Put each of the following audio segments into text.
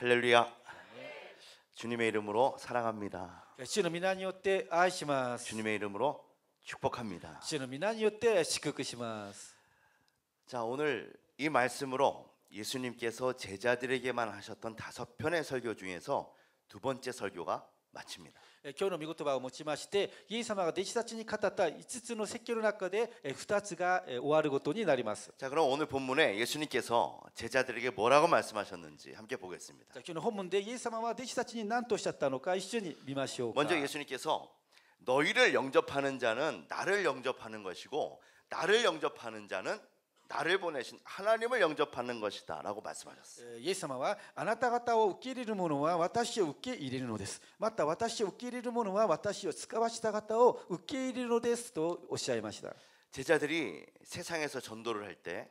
할렐루야. 주님의 이름으로 사랑합니다. 主の皆によって愛します。 주님의 이름으로 축복합니다. 主の皆によって祝福します。 자, 오늘 이 말씀으로 예수님께서 제자들에게만 하셨던 다섯 편의 설교 중에서 두 번째 설교가 마칩니다. え今日の御言葉を持ちまして、イエス様が弟子たちに語った5つの説教の中でえ2つがえ終わることになります。 자, 그럼 오늘 본문에 예수님께서 제자들에게 뭐라고 말씀하셨는지 함께 보겠습니다. じゃあ今日の本文でイエス様は弟子たちに何とおっしゃったのか一緒に見ましょうか。 먼저 예수님께서 너희를 영접하는 자는 나를 영접하는 것이고 나를 영접하는 자는 나를 보내신 하나님을 영접하는 것이다라고 말씀하셨어요. えーイエス様はあなた方を受け入れる者は私を受け入れるのです。また私を受け入れる者は私を使わした方を受け入れるのですとおっしゃいました。 제자들이 세상에서 전도를 할 때 で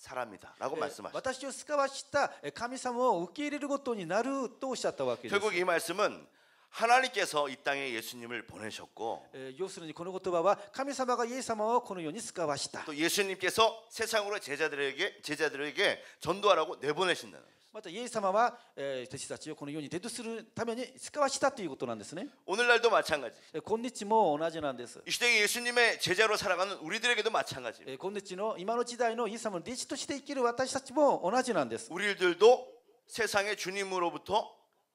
사람이다라고 え 말씀하셨어요. 私を使わしたえ神様を受け入れることになるとおっしゃったわけです 결국 이 말씀은 하나님께서 이 땅에 예수님을 보내셨고 え要するにこの言葉は神様がイエス様をこの世に使わした 또 예수님께서 세상으로 제자들에게 제자들에게 전도하라고 내보내신다는 거예요. またイエス様は、えー、弟子たちをこの世に出とするために使わしたということなんですね。今日も同じなんです。이시대의예수님의제자로살아가는우리들에게도마찬가지今日の今の時代のイエス様の弟子として生きる私たちも同じなんです。우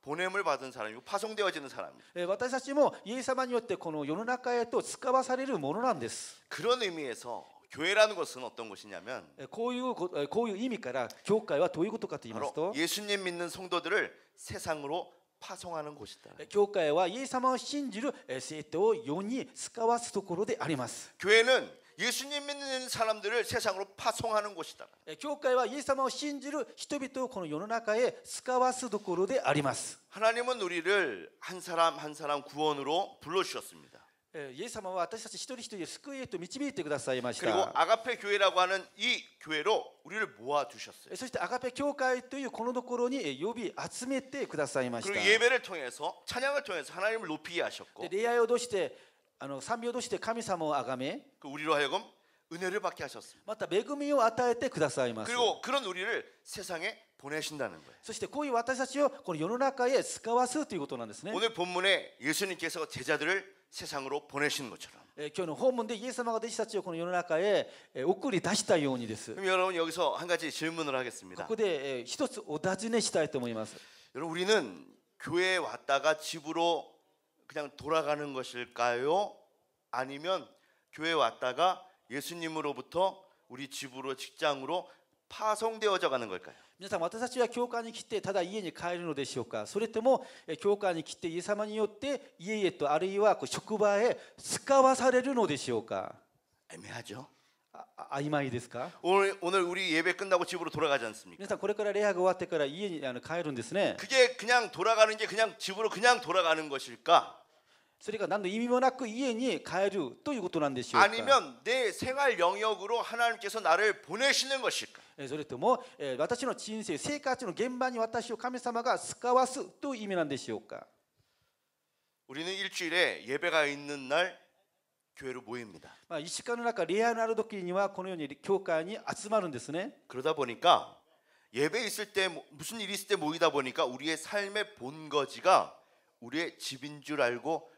보냄을 받은 사람이고 파송되어지는 사람입니 다. たちも예수様によってこの世の中へと使わされるものなんです.그런 의미에서 교회라는 것은 어떤 것이냐면 고유 고유 의미から교회와 どういうことかと言いますと 예수님 믿는 성도들을 세상으로 파송하는 곳이다. 교회와 예수님을 信じる生徒を世に使わすところであります. 교회는 예수님 믿는 사람들을 세상으로 파송하는 곳이다. 教会はイエス様を信じる人々をこの世の中へ遣わすところであります. 하나님은 우리를 한 사람 한 사람 구원으로 불러 주셨습니다. えーイエス様は私たち一人一人を救いへと導いてくださいまし 그리고 た。 아가페 교회라고 하는 이 교회로 우리를 모아 두셨어요. そしてアガペ教会というこのところにえ呼び集めてくださいまし 그리고 た。 예배를 통해서 찬양을 통해서 하나님을 높이게 하셨고 で礼拝を通してあの賛美を通して神様をあがめ 그 우리로 하여금 은혜를 받게 하셨습니다. また恵みを与えてくださいます 그리고 그런 우리를 세상에 보내신다는 거예요. そしてこういう私たちをこの世の中へ使わすということなんですね 오늘 본문에 예수님께서 제자들을 세상으로 보내신 것처럼. 今日の本文でイエス様が弟子たちをこの世の中へ送り出したようにです 그럼 여러분 여기서 한 가지 질문을 하겠습니다. ここで一つお尋ねしたいと思います. 여러분 우리는 교회 왔다가 집으로 그냥 돌아가는 것일까요? 아니면 교회 왔다가 예수님으로부터 우리 집으로 직장으로 파송되어져 가는 걸까요? 皆さん私たちは教会に来てただ家に帰るのでしょうかそれともえー教会に来てイエス様によって家へとあるいはこう職場へ使わされるのでしょうか 애매하죠. ああ曖昧ですか 오늘 오늘 우리 예배 끝나고 집으로 돌아가지 않습니까? 皆さんこれから礼拝が終わってから家にあの帰るんですね 그게 그냥 돌아가는 게 그냥 집으로 그냥 돌아가는 것일까? それが何の意味もなく家に帰るということなんでしょうか 아니면 내 생활 영역으로 하나님께서 나를 보내시는 것일까? えそれとも、えー私の人生生活の現場に私を神様が使わすという意味なんでしょうか 우리는 일주일에 예배가 있는 날 교회로 모입니다. まあ、一週間の中礼拝のある時にはこのように教会に集まるんですね 그러다 보니까 예배 있을 때 뭐- 무슨 일이 있을 때 모이다 보니까 우리의 삶의 본거지가 우리의 집인 줄 알고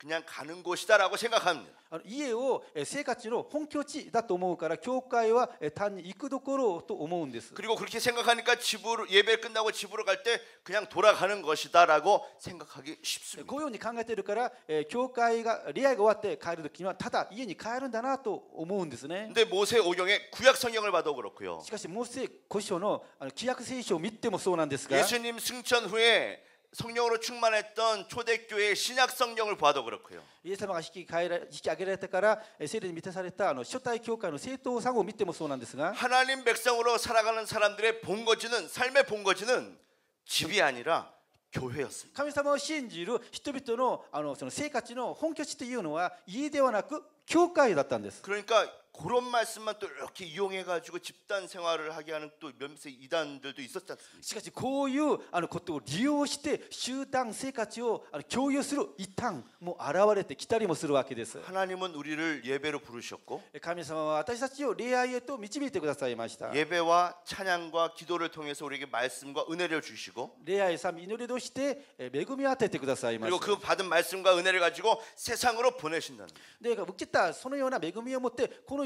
그냥 가는 곳이다라고 생각합니다. 家を生活の本拠地だと思うから教会は単に行くところと思うんです 그리고 그렇게 생각하니까 집으로 예배 끝나고 집으로 갈 때 그냥 돌아가는 것이다라고 생각하기 쉽습니다. こういうふうに考えてるから教会が礼拝が終わって帰る時にはただ家に帰るんだなと思うんですね. 근데 모세 오경의 구약 성경을 봐도 그렇고요. しかしモーセ5章の旧約聖書を見てもそうなんですが 예수님 승천 후에 성령으로 충만했던 초대교회의 신약 성령을 봐도 그렇고요. イエス様が引き変えら引き上げられてからえー聖霊に満たされたあの初代教会の正統さを見てもそうなんですが 하나님 백성으로 살아가는 사람들의 본거지는 삶의 본거지는 집이 아니라 교회였습니다. 神様を信じる人々のあのその生活の本拠地というのは家ではなく教会だったんです 그러니까 그런 말씀만 또 이렇게 이용해 가지고 집단 생활을 하게 하는 또 몇몇 이단들도 있었지 않습니까? しかしこういうあのことを利用して集団生活をあの共有する一端も現れてきたりもするわけです 하나님은 우리를 예배로 부르셨고 神様は私たちを恋愛へと導いてくださいました 예배와 찬양과 기도를 통해서 우리에게 말씀과 은혜를 주시고 恋愛賛美祈りとしてえ恵みを与えてくださいま 그리고 した 그 받은 말씀과 은혜를 가지고 세상으로 보내신다는 거예요. で受けたそのような恵みを持ってこの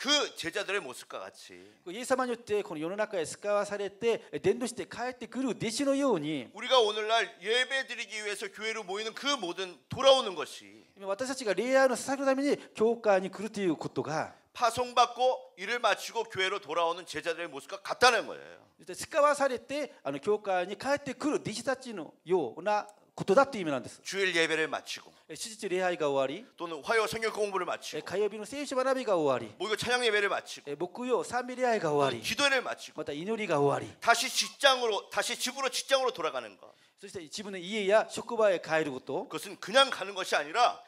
그 제자들의 모습과 같이 イエス様によってこの世の中へ使わされてえー伝道して帰ってくる弟子のように 우리가 오늘날 예배드리기 위해서 교회로 모이는 그 모든 돌아오는 것이 今私たちが礼拝の捧げるために教会に来るということが 파송받고 일을 마치고 교회로 돌아오는 제자들의 모습과 같다는 거예요. そして使わされてあの教会に帰ってくる弟子たちのような ことだという意味なんです。 주일 예배를 마치고 え手術礼拝が終わり、 또는 화요 성경 공부를 え 마치고 火曜日の聖書学びが終わり、 목요 찬양 예배를 마치고 え木曜賛美礼拝が終わ 또는 り、 기도를 마치고 また祈りが終わり、 다시 직장으로 다시 집으로 직장으로 돌아가는 것 そして自分の家や職場へ帰ること、 그것은 그냥 가는 것이 아니라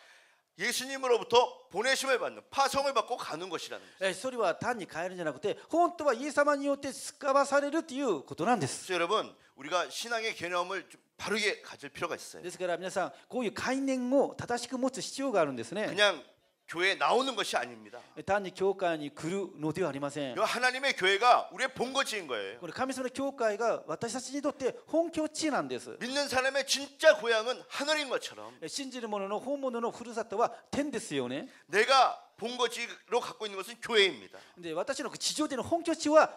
예수님으로부터 보내심을 받는 파송을 받고 가는 것이라는 거죠. えそれは単に帰るんじゃなくて、本当はイエス様によって使わされるということなんです。 그래서 여러분 우리가 신앙의 개념을 좀 바르게 가질 필요가 있어요. ですから皆さん、こういう概念を正しく持つ必要があるんですね。 그냥 교회에 나오는 것이 아닙니다. 単に教会に来るのではありません 이 。 하나님의 교회가 우리의 본거지인 거예요. これ神様の教会が私たちにとって本拠地なんです。 믿는 사람의 진짜 고향은 하늘인 것처럼 信じる者の本物のふるさとは天ですよね。 내가 본거지로 갖고 있는 것은 교회입니다. で私の地上での本拠地は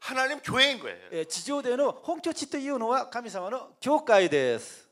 하나님 교회인 거예요. 예, 지조대는 홍초치트 이유노와 감사마는 교회 데스.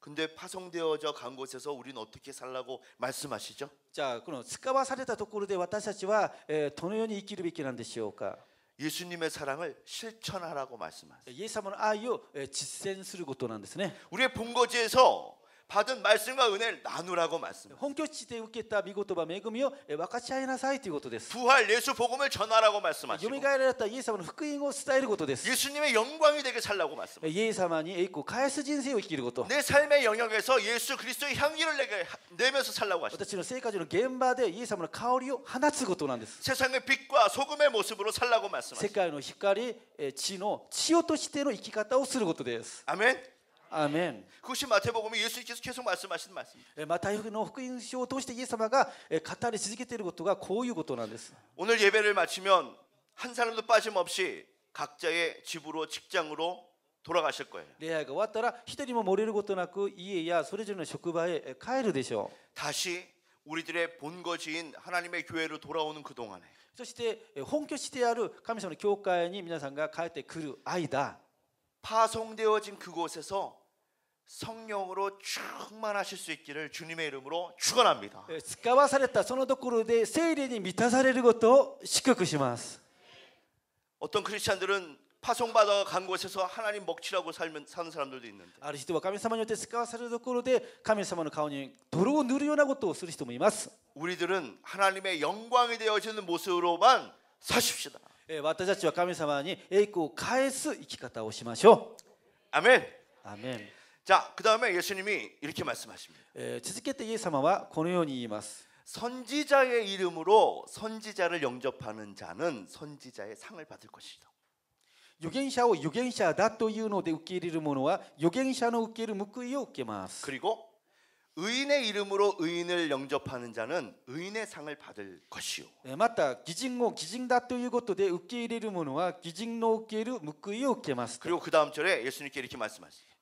근데 파송되어져 간 곳에서 우리는 어떻게 살라고 말씀하시죠? 자, 그럼 스카바 사레다 도쿠르데 와타사치와 도노요니 이끼를 비키는 데시오까? 예수님의 사랑을 실천하라고 말씀하세요. 예, 예수님은 아유, 예, 지센스르 것도 난데스네. 우리의 본거지에서 받은 말씀과 은혜를 나누라고 말씀합니다. 本拠地で受けた御言葉恵みを分かち合いなさいということです. 부활 예수 복음을 전하라고 말씀하시고. 蘇られたイエス様の福音を伝えることです. 예수님의 영광이 되게 살라고 말씀합니다. イエス様に栄光を返す人生を生きること.내 삶의 영역에서 예수 그리스도의 향기를 내게 내면서 살라고 하십니다. 私の生活の現場でイエス様の香りを放つことなんです. 세상의 빛과 소금의 모습으로 살라고 말씀하십니다. 세상의 빛地の血をとしての生き方をすることです。アメン。 Amen. 그것이 마태복음에 예수께서 계속 말씀하신 말씀입니다. マタイ福音書を通してイエス様が語り続けていることがこういうことなんです. 오늘 예배를 마치면 한 사람도 빠짐없이 각자의 집으로 직장으로 돌아가실 거예요. 예배가 왔더라 히데리모 모리를 것도 나고 이에야 소리지르는 직장에 帰るでしょう. 다시 우리들의 본거지인 하나님의 교회로 돌아오는 그 동안에. そして本拠地である神様の教会に皆さんが帰ってくる間 파송되어진 그곳에서 성령으로 충만하실 수 있기를 주님의 이름으로 축원합니다. 使わされたそのところで聖霊に満たされることを祝福します. 어떤 크리스천들은 파송받아 간 곳에서 하나님 먹치라고 살면 사는 사람들도 있는데. ある人は神様によって使わされるところで神様の顔に泥を塗るようなことをする人もいます. 우리들은 하나님의 영광이 되어지는 모습으로만 사십시다. 私たちは神様に栄光を返す生き方をしましょう。アメン。アメン。 자, 그 다음에 예수님이 이렇게 말씀하십니다. えー続けてイエス様はこのように言います 선지자의 이름으로 선지자를 영접하는 자는 선지자의 상을 받을 것이다. 預言者を預言者だというので受け入れる者は預言者の受ける報いを受けます 그리고 의인의 이름으로 의인을 영접하는 자는 의인의 상을 받을 것이요. えーまた義人を義人だということで受け入れる者は義人の受ける報いを受けますと 그리고 그 다음 절에 예수님께 이렇게 말씀하시죠.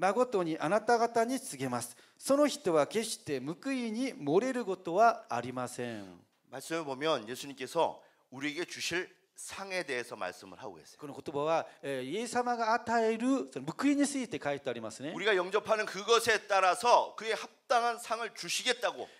誠にあなた方に告げますその人は決して報いに漏れることはありません 말씀을 보면 예수님께서 우리에게 주실 상에 대해서 말씀을 하고 계세요. この言葉は、えーイエス様が与えるその報いについて書いてありますね 우리가 영접하는 그것에 따라서 그에 합당한 상을 주시겠다고 えー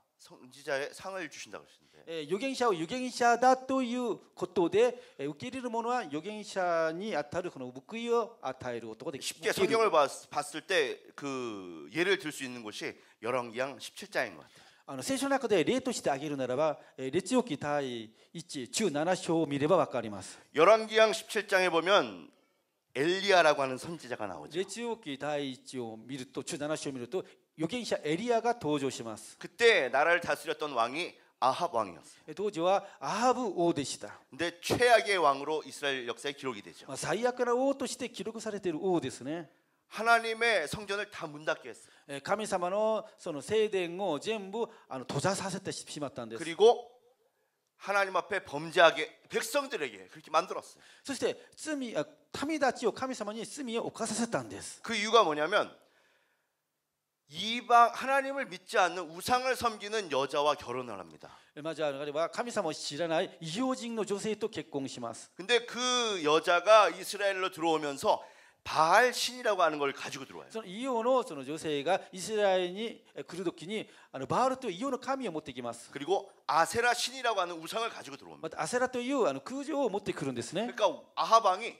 성지자의 상을 주신다 그러시는데. 예, 요갱샤와 요갱샤다 또유 것도데 예, 우끼리르 모노와 요갱샤니 아타르 그노 무크이어 아타이르 어떻게 쉽게 성경을 봤을 때 그 예를 들 수 있는 곳이 열왕기상 17장인 것 같아요. あの聖書の中で例として挙げるならば、列王記第1、17章を見ればわかります。열왕기상 예, 17장에 보면 엘리야라고 하는 선지자가 나오죠. 레츠오기 다이지오 미르토 주 나나쇼 미르토 預言者エリアが登場します 그때 나라를 다스렸던 왕이 아합 왕이었어요. えー当時はアハブ王でした、 근데 최악의 왕으로 이스라엘 역사에 기록이 되죠. まあ、最悪な王として記録されている王ですね 하나님의 성전을 다 문 닫게 했어요. えー神様のその聖殿を全部あの閉ざさせてしまったんです 그리고 하나님 앞에 범죄하게 백성들에게 그렇게 만들었어요. そして罪あ民たちを神様に罪を犯させたんです 그 이유가 뭐냐면 이방 하나님을 믿지 않는 우상을 섬기는 여자와 결혼을 합니다. 근데 그 여자가 이스라엘로 들어오면서 바알 신이라고 하는 걸 가지고 들어와요. 그리고 아세라 신이라고 하는 우상을 가지고 들어옵니다. 아세라 그러니까 아하방이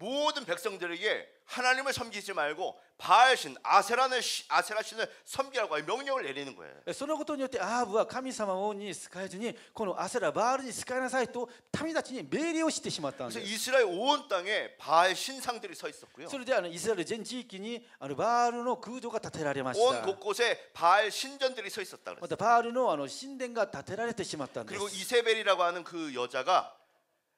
모든 백성들에게 하나님을 섬기지 말고 바알 신, 아세라는 시- 아세라 신을 섬기라고 명령을 내리는 거예요. えそのことによってアハブは神様に仕えずにこのアセラバールに仕えなさいと民たちに命令をしてしまったん 그래서 です 이스라엘 온 땅에 바알 신상들이 서 있었고요. それであのイスラエル全地域にあのバールの空城が建てられまし 온 た 곳곳에 바알 신전들이 서 있었다 ま 그랬어요. たバールのあの神殿が建てられてしまったんで 그리고 す 이세벨이라고 하는 그 여자가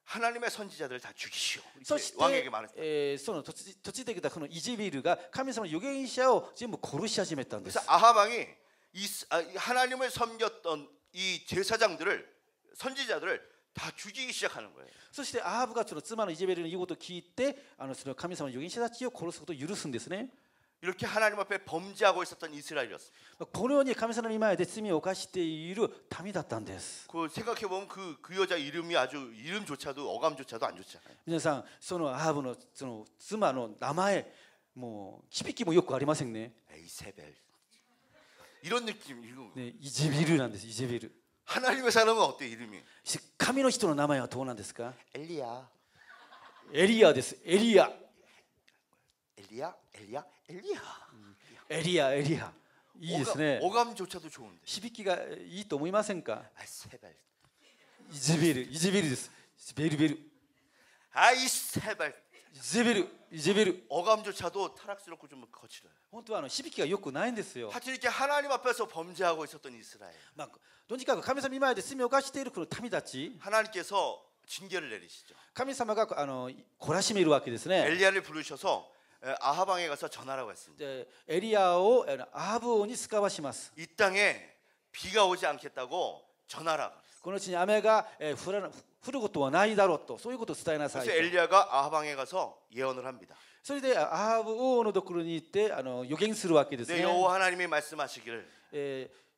하나님의 선지자들을 다 죽이시오. そ 이렇게 して 왕에게 말했어요. えーその土地土地できたこのイジビルが神様の預言者を全部殺し始めたんです 그래서 아합 왕이 이- 아, 이 하나님을 섬겼던 이 제사장들을 선지자들을 다 죽이기 시작하는 거예요. そしてアハブがその妻のイジベルの言うことを聞いてあのその神様の預言者たちを殺すことを許すんですね 이렇게 하나님 앞에 범죄하고 있었던 이스라엘이었습니다. 그 생각해 보면 그 그 여자 이름이 아주 이름조차도 어감조차도 안 좋잖아요. 이런 느낌 이이집이르란데 이제비르. 하나님의 사람은 어때 이름이? 카미노 히토노 남아야 도난데스까? 엘리야. 엘리야 데스. 엘리야. 엘리야? 엘리야, 엘리야. エリアエリアいいですね 어감, 어감조차도 좋은데. 響きがいいと思いませんか 에이세벨, イジベルイジベルですベルベル 아이세벨. イジベルイジベル 어감조차도 타락스럽고 좀 거칠어요. 本当はあの響きがよくないんですよ 하여튼 이렇게 하나님 앞에서 범죄하고 있었던 이스라엘. まあ、とにかく神様の前で罪を犯しているこの民たち 하나님께서 징계를 내리시죠. 神様があの懲らしめるわけですね 엘리야를 부르셔서 에, 아하방에 가서 전하라고 했습니다. でエリアをあのアハブ王に使わします 이 땅에 비가 오지 않겠다고 전하라. この地に雨がえー降らな降ることはないだろうとそういうことを伝えなさい 그래서 と 엘리야가 아하방에 가서 예언을 합니다. それでアハブ王のところに行ってあの予言するわけです 네, ね 여호와 하나님이 말씀하시기를 えー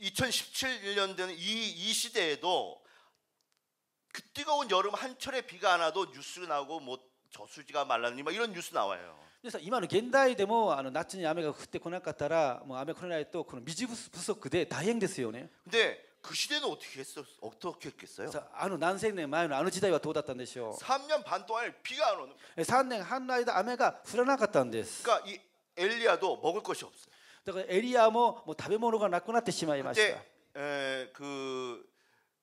2017년 되는 이, 이 시대에도 그 뜨거운 여름 한철에 비가 안 와도 뉴스 나오고 뭐 저수지가 말랐니 막 이런 뉴스 나와요. 皆さん今の現代でもあの夏に雨が降ってこなかったらもう雨降らないとこの水不足で大変ですよね 근데 그 시대는 어떻게 했어? 어떻게 했겠어요? さああの何千年前のあの時代はどうだったんでしょ 3년 반 동안 비가 안 오는. う3年半の間雨が降らなかったんです 그러니까 이 엘리야도 먹을 것이 없어요. だからエリアももう食べ物がなくなってしまいました 그때 에, 그,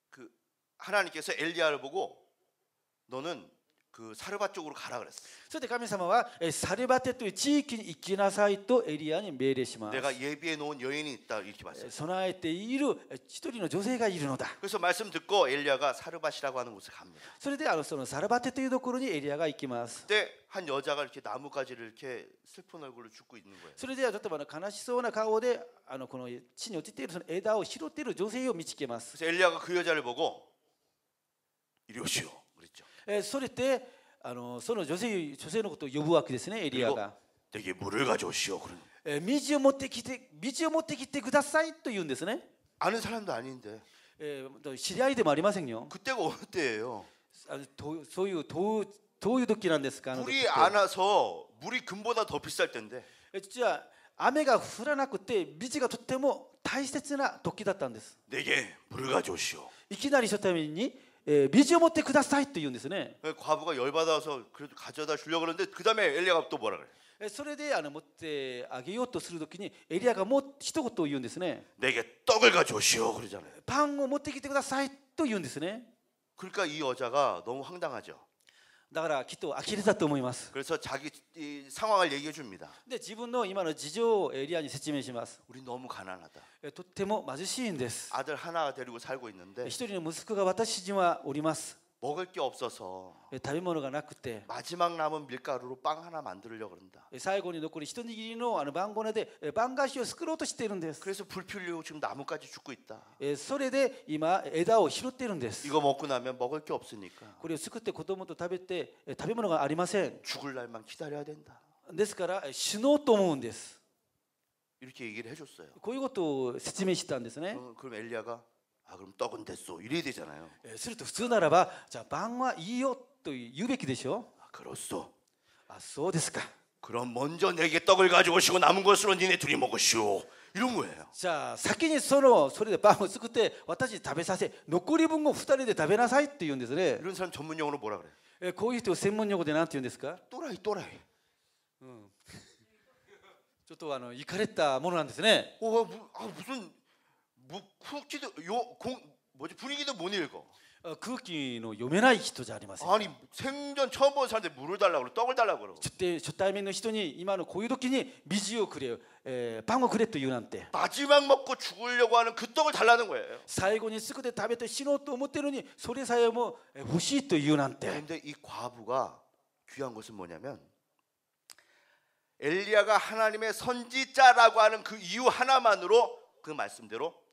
그 하나님께서 엘리야를 보고 너는 그 사르바 쪽으로 가라 그랬어. それで神様はえサルバテという地域に行きなさいとエリアに命令します 내가 예비해 놓은 여인이 있다 이렇게 봤어요. 備えているえ一人の女性がいるのだ 그래서 말씀 듣고 엘리야가 사르밧이라고 하는 곳에 갑니다. それであのそのサルバテというところにエリアが行きます 그때 한 여자가 이렇게 나뭇가지를 이렇게 슬픈 얼굴로 죽고 있는 거예요. それではちょっとあの悲しそうな顔であのこの地に落ちているその枝を拾っている女性を見つけます、 그래서 엘리야가 그 여자를 보고 이리 오시오 그랬죠. えそれであのその女性女性のことを呼ぶわけですねエリア 그리고 が、 내게 물을 가져오시오 그런. え水を持ってきて水を持ってきてくださいと言うんですね、 아는 사람도 아닌데 えー知り合いでもありませんよ 그때가 어느 때예요? あのどうそういうどうどういう時なんですかあの時っ 물이 て 안 와서 물이 금보다 더 비쌀 텐데 え実は雨が降らなくて水がとっても大切な時だったんです 내게 물을 가져오시오. いきなり初対面に、 えー水を持ってくださいと言うんですね 과부가 열받아서 그래도 가져다 주려고 그러는데 그 다음에 엘리야가 또 뭐라 그래? えそれであの持ってあげようとするときにエリアがもう一言を言うんですね 내게 떡을 가져오시오 그러잖아요. パンを持ってきてくださいと言うんですね 그러니까 이 여자가 너무 황당하죠. だからきっと呆れたと思います 그래서 자기 이 상황을 얘기해 줍니다. で自分の今の事情をエリアに説明します 우리 너무 가난하다. えとっても貧しいんです 아들 하나 데리고 살고 있는데 一人の息子が私にはおります 먹을 게 없어서 え食べ物がなくて 마지막 남은 밀가루로 빵 하나 만들려고 그런다. え最後に残り一握りのあの晩ごねでえ晩菓子を作ろうとしているんです 그래서 불 피우려고 지금 나뭇가지 죽고 있다. えそれで今枝を拾っているんです 이거 먹고 나면 먹을 게 없으니까 これを作って子供と食べてえ食べ物がありません 죽을 날만 기다려야 된다. ですからえ死のうと思うんです 이렇게 얘기를 해줬어요. こういうことを説明したんですね 그럼, 그럼 엘리야가 아 그럼 떡은 됐어 이래야 되잖아요. えすると普通ならばじゃあ晩はいいよと言うべきでしょ 아, 그렇소. あそうですか 그럼 먼저 내게 떡을 가져오시고 남은 것으로 니네 둘이 먹으시오. 이런 거예요. じゃあ先にそのそれでパンを作って私に食べさせ残り分を2人で食べなさいって言うんですね 이런 사람 전문 용어로 뭐라 그래? えこういう人を専門用語で何て言うんですか 또라이 또라이. ちょっとあの行かれたものなんですね 어, 무, 아, 무슨 뭐 쿠키도 요공 뭐지 분위기도 못 읽어. あ空気の読めない人じゃありません 아니 생전 처음 본 사람한테 물을 달라고 그러고 떡을 달라고 그러고 初対初対面の人に今のこういう時に水をくれ、えーパンをくれと言うなんて 마지막 먹고 죽으려고 하는 그 떡을 달라는 거예요. 最後にすぐで食べて死のうと思ってるのにそれさえもえー欲しいと言うなんて 그런데 이 과부가 귀한 것은 뭐냐면 엘리야가 하나님의 선지자라고 하는 그 이유 하나만으로 그 말씀대로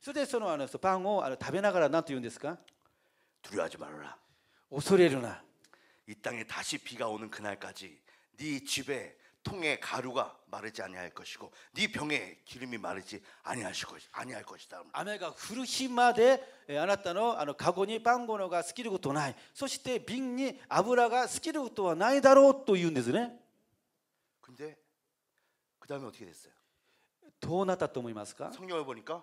それでそのあのパンをあの食べながら何と言うんですか 두려워하지 말아라. 恐れるな 이 땅에 다시 비가 오는 그날까지 네 집에 통에 가루가 마르지 아니할 것이고 네 병에 기름이 마르지 아니할 것이 아니할 것이다. 雨が降る日までえーあなたのあのカゴにパンゴのが尽きることないそして瓶に油が尽きることはないだろうと言うんですね 근데 그 다음에 어떻게 됐어요? どうなったと思いますか 성경을 보니까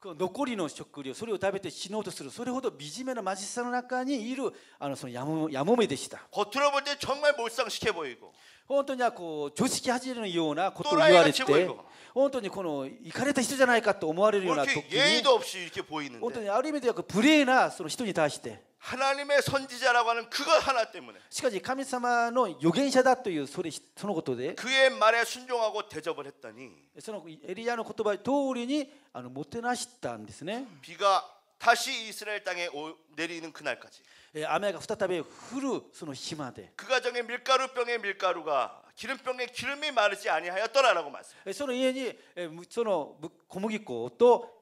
この残りの食料それを食べて死のうとするそれほど惨めな貧しさの中にいるあのそのやもやもめでした 겉으로 볼 때 정말 몰상식해 보이고 本当にはこう常識外れのようなことを言われてドライが違う本当にこの行かれた人じゃないかと思われるよう 뭐 な時 이렇게 に 예의도 없이 이렇게 本当 보이는데 にある意味ではこう無礼なその人に対して 하나님의 선지자라고 하는 그것 하나 때문에. 시까지 하나님의 유견자다という 소리 そのことで 그의 말에 순종하고 대접을 했더니 そのエリアの言葉通りにあのもてなしたんですね. 비가 다시 이스라엘 땅에 오, 내리는 그날까지. 예, 아메가 再び降るその日まで.그 가정에 밀가루 병에 밀가루가 기름병에 기름이 마르지 아니하였더라라고 말씀. 예, その家にその小麦粉と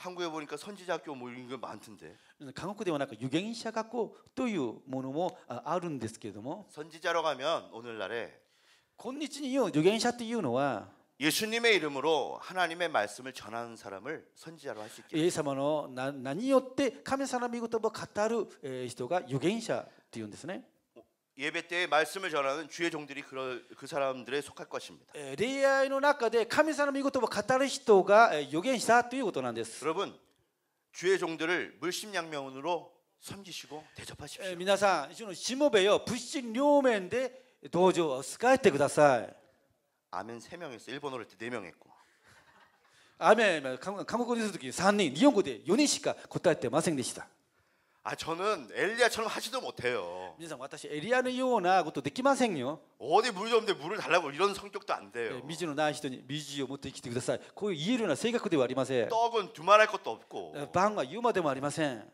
한국에 보니까 선지자 학교 뭐 이런 게 많던데 韓国ではなんか預言者学校というものもああるんですけれども 선지자로 가면 오늘날에 今日に言う預言者っていうのは 예수님의 이름으로 하나님의 말씀을 전하는 사람을 선지자로 할 수 있게 イエス様のな何によって神様の御言葉を語るえー人が預言者っていうんですね。 예배 때 말씀을 전하는 주의 종들이 그, 그 사람들에 속할 것입니다. 礼拝の中で神様の御言葉を語る人が預言したということなんです. 여러분 주의 종들을 물심양면으로 섬기시고 대접하십시오. 皆さん、しもべよ、物心両面で道場を使えてください. 아멘 3명 했어. 일본어로 할때 4명 했고. 아멘, 한국어로 했을 때3 人、日本語で4人しか答えてませんでした. 아 저는 엘리야처럼 하지도 못해요. 皆さん私エリアのようなことできませんよ. 어디 물이 없는데 물을 달라고 이런 성격도 안 돼요. 水のない人に水を持ってきてください.こういう言えるような性格ではありません. 떡은 두말할 것도 없고. パンは言うまでもありません.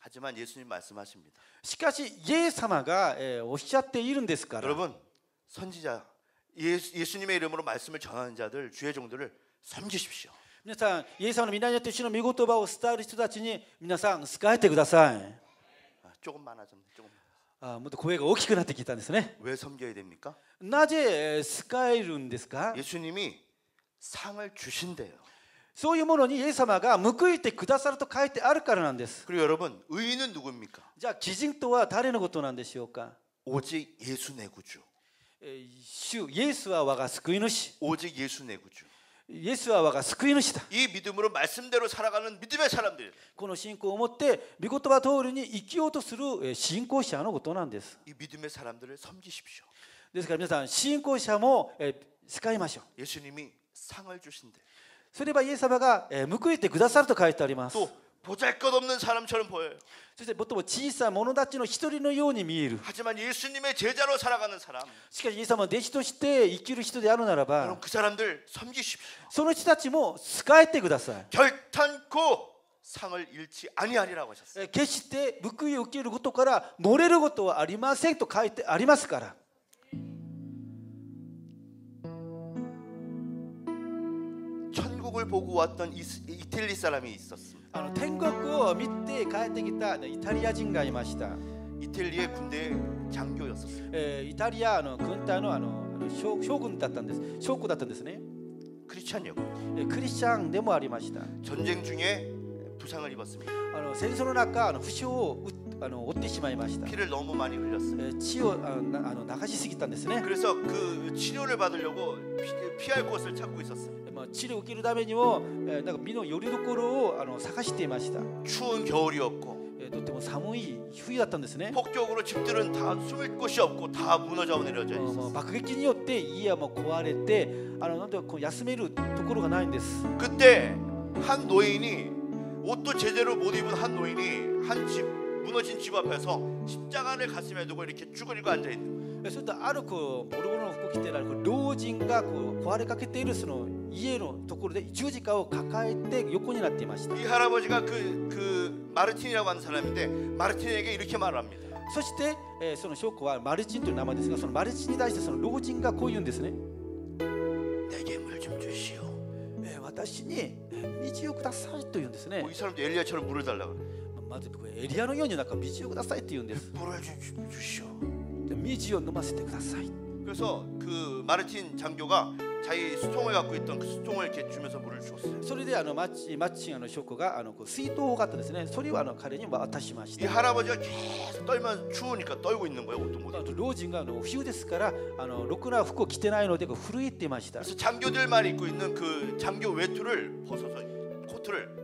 하지만 예수님 말씀하십니다. しかしイエス様がおっしゃっているんですから. 여러분 선지자 예수, 예수님의 이름으로 말씀을 전하는 자들 주의 종들을 섬기십시오. 皆さん、イエス様の皆によって主の御言葉を伝える人たちに皆さん、使えてください。 아, 조금 많아졌네. 조금. あもっと声が大きくなってきたんですね。 왜 섬겨야 됩니까? なぜえー使えるんですか 예수님이 상을 주신대요. そういうものにイエス様が報いてくださると書いてあるからなんです。 그리고 여러분 의인은 누구입니까? じゃあ、基人とは誰のことなんでしょうか 오직 예수 내 구주. えー主イエスは我が救い主。 오직 예수 내 구주. イエスは我が救い主だ. 이 믿음으로 말씀대로 살아가는 믿음의 사람 들. この信仰を持って御言葉通りに生きようとする信仰者のことなんです。이 믿음의 사람들을 섬기십시 오. ですから皆さん信仰者も使いましょう。예수님이 상을 주신 대. それはイエス様が報いてくださると書いてあります。 또 보잘것없는 사람처럼 보여요. そして最も小さい者たちの一人のように見える。 하지만 예수님의 제자로 살아가는 사람. しかしイエス様は弟子として生きる人であるならば 여러분 그 사람들 섬기십시오. その人たちも使えてください 결탄코 상을 잃지 아니하리라고 하셨어요. え決して報いを受けることから漏れることはありませんと書いてありますから 천국을 보고 왔던 이스- 이탈리 사람이 있었습니다. あの天国を見て帰ってきたイタリア人がいました、 이탈리의 군대 장교였었어요. えーイタリアの軍隊のあのあの将将軍だったんです将校だったんですね、 크리스찬이었고 えークリスチャンでもありました 전쟁 중에 부상을 입었습니다. あの戦争の中あの負傷を負 あの負ってしまいました、 피를 너무 많이 흘렸어요. えー血をあのなあの流しすぎたんですね、 그래서 그 치료를 받으려고 피, 피할 곳을 찾고 있었어요. まあ、治療を受けるためにも、えーなんか身のよりどころをあの探していました、 추운 겨울이었고 えーとっても寒い冬だったんですね 폭격으로 집들은 다 숨을 곳이 없고 다 무너져 내려져 もう 있었어요. 爆撃によって家はもう壊れてあのなんていうかこう休めるところがないんです 그때 한 노인이 옷도 제대로 못 입은 한 노인이 한 집 무너진 집 앞에서 십자가를 가슴에 두고 이렇게 쭈그리고 앉아 있는 거예요. えそれとあるこうボロボロの服を着てられる老人がこう壊れかけているその家のところで十字架を抱えて横になっていました 이 할아버지가 그, 그 마르틴이라고 하는 사람인데 마르틴에게 이렇게 말합니다. そして、えーその証拠はマルチンという名前ですがそのマルチンに対してその老人がこう言うんですね、 내게 물 좀 주시오. えー私にえー道をくださいと言うんですね 뭐 이 사람도 엘리야처럼 물을 달라고. 그래. まずこれエリアのようになんか道をくださいって言うんです 물을 주, 주, 주시오. で道を飲ませてください 그래서 그 마르틴 장교가 자기 수통을 갖고 있던 그 수통을 이렇게 주면서 물을 주었어요. それであのマッチマッチンあの証拠があのこう水筒があったんですねそれをあの彼に渡しまし 이 た 할아버지가 계속 떨면 추우니까 떨고 있는 거예요. 어떤 あ 곳에. と老人があの冬ですからあのろくな服を着てないのでこう震えてました 그래서 장교들만 입고 있는 그 장교 외투를 벗어서 코트를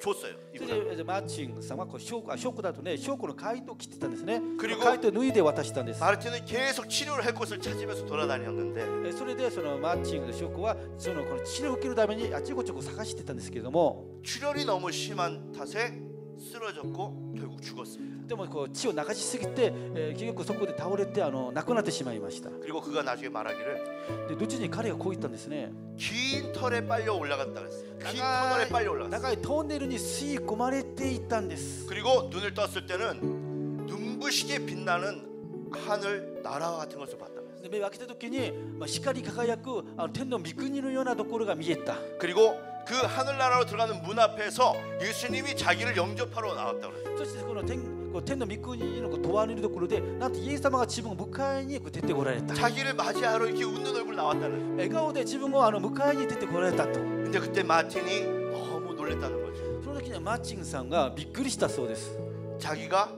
줬어요. そ 입으라고. れでマッチンさんはこう証拠あ証拠だとね証拠の回答を着てたんですね 그리고 回答を脱いで渡したんです 마르틴은 계속 치료를 할 곳을 찾으면서 돌아다녔는데 えそれでそのマッチングの証拠はそのこの治療を受けるためにあちこちこう探してたんですけれども 출혈이 너무 심한 탓에 쓰러졌고 결국 죽었습니다. でもこう血を流しすぎて、えー結局そこで倒れてあの亡くなってしまいました 그리고 그가 나중에 말하기를 で後に彼がこう言ったんですね 긴 털에 빨려 올라갔다 그랬어요. 긴 長 터널에 い 빨려 올라갔어요. 長いトンネルに吸い込まれていったんです 그리고 눈을 떴을 때는 눈부시게 빛나는 하늘 나라와 같은 것을 봤다 그랬어요. で目を開けた時に、まあ、光り輝くあの天の御国のようなところが見えた 그리고 그 하늘나라로 들어가는 문 앞에서 예수님이 자기를 영접하러 나왔다 그랬어요. そしてこの天こう天の御国のこう戸にいるところでなんとイエス様が自分を迎えにこう出てこられた 자기를 맞이하러 이렇게 웃는 얼굴 나왔다는. 笑顔で自分をあの迎えに出てこられたと 근데 그때 마틴이 너무 놀랬다는 거죠. その時にはマッチングさんがびっくりしたそうです 자기가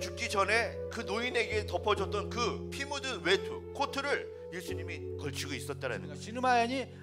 죽기 전에 그 노인에게 덮어줬던 그 피 묻은 외투 코트를 예수님이 걸치고 있었다라는 거죠. 死ぬ前に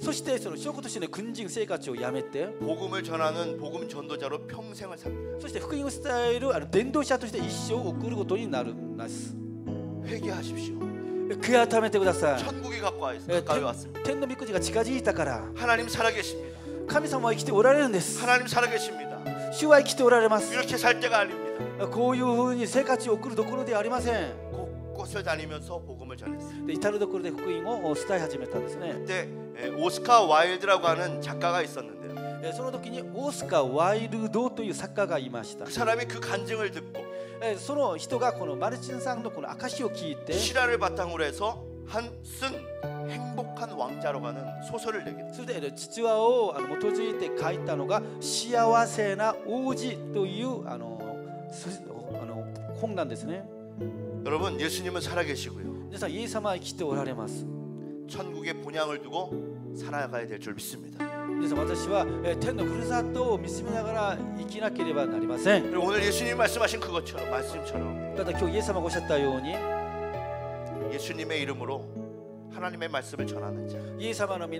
そしてその証拠としての軍人生活をやめて 복음을 전하는 복음 전도자로 평생을 삽니다. そして福音を伝えるあの伝道者として一生を送ることになるんです 회개하십시오. 悔い改めてください 천국이 가까이, 예, 가까이 된- 왔습니다. 天の御国が近づいたから 하나님 살아계십니다. 神様は生きておられるんです 하나님 살아계십니다. 主は生きておられます 이렇게 살 때가 아닙니다. こういうふうに生活を送るところではありません 곳곳을 다니면서 복음을 전했어요. で至る所で福音を伝え始めたんですね 그때 예, 예, 오스카 와일드라고 하는 작가가 있었는데요. 네, その時に 오스카 와일드という 작가가 いました.그 사람이 그 간증을 듣고 その人がこのマルチンさんのこの証を聞いて 실화를 바탕으로 해서 한쓴 행복한 왕자로 가는 소설을 내게. 그때 지와오 모토지이테 書いたのが幸せな王子というあの本なんですね. 여러분 예수님은 살아계시고요. 그래서 예수님은 기도를 하려마스. 천국의 본향을 두고 살아가야 될 줄 믿습니다. 그래서 私は天のふるさとを見つめながら生きなければなりません. 그리고 오늘 예수님 말씀하신 그것처럼 말씀처럼. 그러니까 今日イエス様がおっしゃったように 예수님의 이름으로 하나님의 말씀을 전하는 자. 예수님의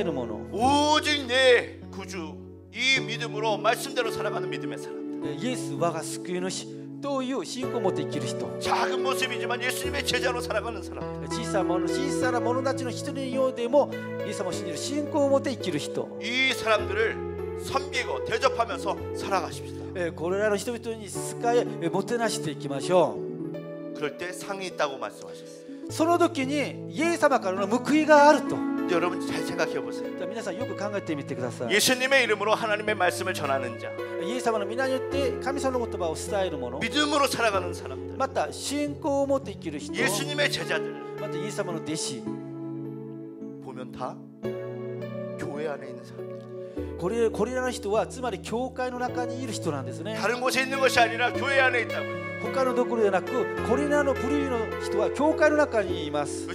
이름으로 오직 내 구주 이 믿음으로 말씀대로 살아가는 믿음의 사람. 예수와가 救い主という信仰を持って生きる人 작은 모습이지만 예수님의 제자로 살아가는 사람 小さな者小さな者たちの一人のようでもイエス様を信じる信仰を持って生きる人 이 사람들을 섬기고 대접하면서 살아가십시다 えーこれらの人々に仕ええーもてなしていきましょ 그럴 때 상이 있다고 말씀하셨어요 うその時にイエス様からの報いがあると 근데 여러분 잘 생각해 보세요 じゃあ皆さんよく考えてみてください 예수님의 이름으로 하나님의 말씀을 전하는 자 イエス様の皆によって神様の言葉を伝える者 믿음으로 살아가는 사람들 また信仰を持って生きる人 예수님의 제자들 またイエス様の弟子 보면 다 교회 안에 있는 사람들 これこれらの人はつまり教会の中にいる人なんですね 다른 곳에 있는 것이 아니라 교회 안에 있다고요 他のところではなくこれらの部類の人は教会の中にいます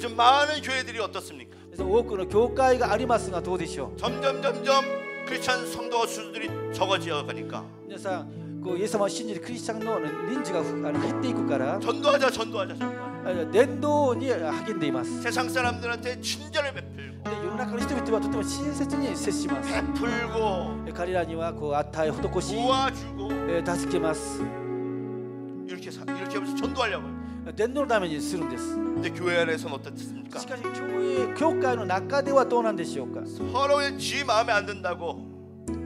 요즘 많은 교회들이 어떻습니까? 多くの教会がありますがどうでしょう 점점 점점 크리스천 성도 수들이 적어지어 가니까 皆さん こうイエス様を信じるクリスチャンの人数があの減っていくから 전도하자 전도하자 전도하자 あ伝道に励んでいます 세상 사람들한테 친절을 베풀고 で世の中の人々はとても親切に接します 베풀고 彼らにはこう与え施し 도와주고 えー助けます 이렇게 사, 이렇게 하면서 전도하려고요 伝道のためにするんです 근데 교회 안에서는 어떻습니까? しかし教会教会の中ではどうなんでしょうか 서로의 지 마음에 안 든다고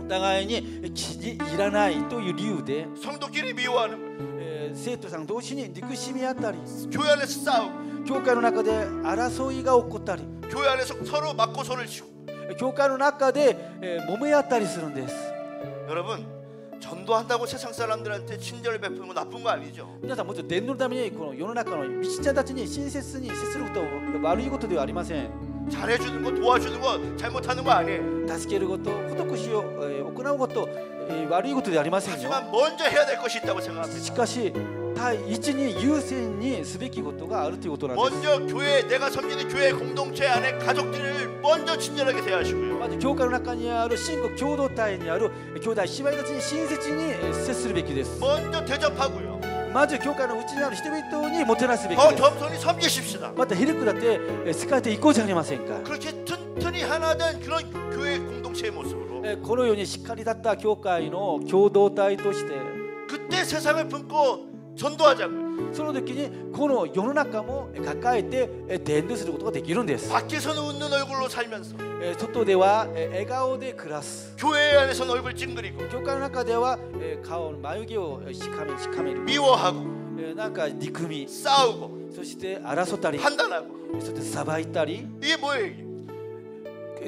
お互いに気に入らないという理由で、 성도끼리 미워하는 거예요. えー生徒さん同士に憎しみあったり 교회 안에서 싸우고 教会の中で争いが起こったり 교회 안에서 서로 맞고 손을 치고 教会の中で、えー揉め合ったりするんです 여러분 전도한다고 세상 사람들한테 친절을 베푸는 건 나쁜 거 아니죠 皆さんもちろん伝道のためにこの世の中のビシちゃんたちに親切に接することは悪いことではありません 잘해주는 거 도와주는 거 잘못하는 거 아니에요 助けること施しを、えー行うこと、えー悪いことではありませんよ 하지만 먼저 해야 될 것이 있다고 생각합니다 しかし 다 이진이 이웃인이 스비키 고토가 아르티 고토라는 먼저 교회 내가 섬기는 교회 공동체 안에 가족들을 먼저 친절하게 대하시고요. 맞아. 교회가로 나까니아로 신국 교도타이니아로 교다 시바이가친 신세진이 세스르베키 됐어. 먼저 대접하고요. 맞아. 교회가는 우치나로 히데비토니 모테나스베키. 더 겸손히 섬기십시다. 맞다. 히르쿠다 때 스카이테 입고자 하지 마세요. 그렇게 튼튼히 하나 된 그런 교회 공동체의 모습으로. 네, 고로 요니 시카리 닷다 교회의 교도타이として 그때 세상을 품고 전도하자고요. その時にこの世の中も抱えて伝道することができるんです。 밖에서는 웃는 얼굴로 살면서 外では笑顔で暮らす。 교회 안에서는 얼굴 찡그리고 教会の中では顔の眉毛をしかめしかめる。 미워하고 なんか憎み、 싸우고 そして争ったり、 판단하고 そして裁いたり、 이게 뭐예요?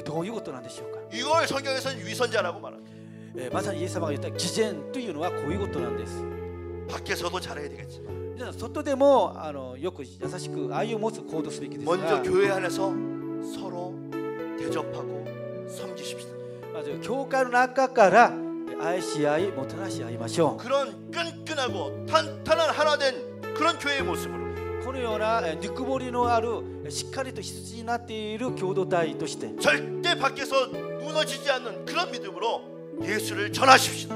どういうことなんでしょうか。 이걸 성경에서는 위선자라고 말합니다. えーまさにイエス様が言った偽善というのはこういうことなんです。 밖에서도 잘해야 되겠지만 皆さん外でもあのよく優しく愛を持つ行動すべきですが 먼저 교회 안에서 서로 대접하고 섬기십시다 まず教会の中から愛し合いもてなし合いましょ 그런 끈끈하고 탄탄한 하나 된 그런 교회의 모습으로 うこのようなえーぬくもりのあるえーしっかりと羊になっている共同体として 절대 밖에서 무너지지 않는 그런 믿음으로 예수를 전하십시다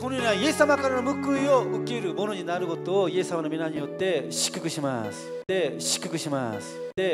このようなイエス様からの報いを受けるものになることをイエス様の皆によって祝福します。で祝福します。で